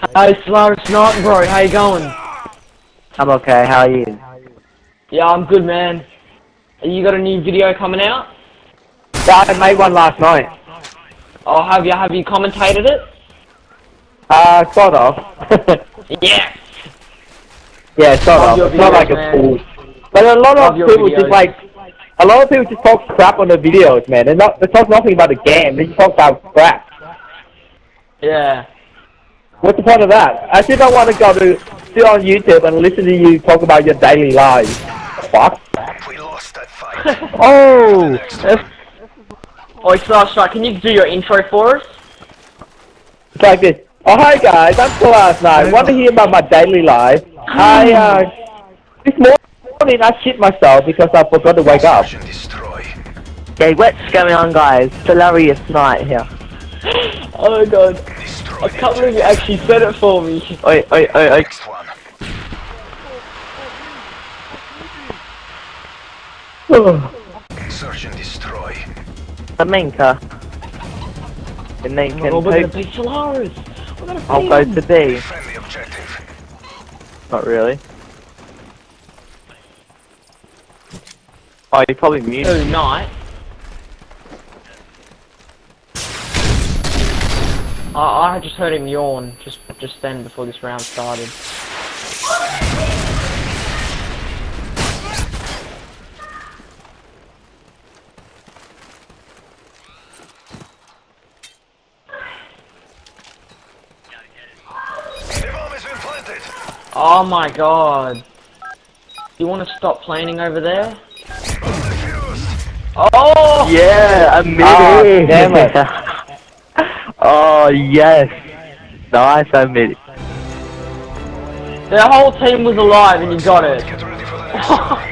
Hey, Solaris Knight, bro, how you going? I'm okay, how are you? Yeah, I'm good, man. You got a new video coming out? Yeah, I made one last night. Oh, have you have you commentated it? Uh, sort of. Yeah. yeah, sort Love of. It's not like a full. But a lot Love of people videos. just like, a lot of people just talk crap on the videos, man. They not, they talk nothing about the game. They just talk about crap. Yeah. What's the point of that? I still don't want to go to sit on YouTube and listen to you talk about your daily lives. Fuck. We lost that fight. Oh, Oh, Solaris Knight, can you do your intro for us? it's like this. Oh hi guys, I'm Phil last night. Want to hear about my daily life? I uh, this morning I shit myself because I forgot to wake up. Search and destroy. Okay, what's going on, guys? Solaris Knight here. Oh my god. Destroy I can't believe you actually said it for me. Oi, oi, oi, oi. Next one. Search and destroy. Aminka. And then can Oh, we're gonna poop. beat Solaris. We're gonna I'll go to B. Defend objective. Not really. Oh, you probably muted. Oh, night. I, I just heard him yawn just just then before this round started. The bomb has been planted. Oh my god. You want to stop planning over there? Bomb defused. Oh! Yeah, a minute. Ah, damn it. oh, yes. Nice, I made it. The whole team was alive and you got it.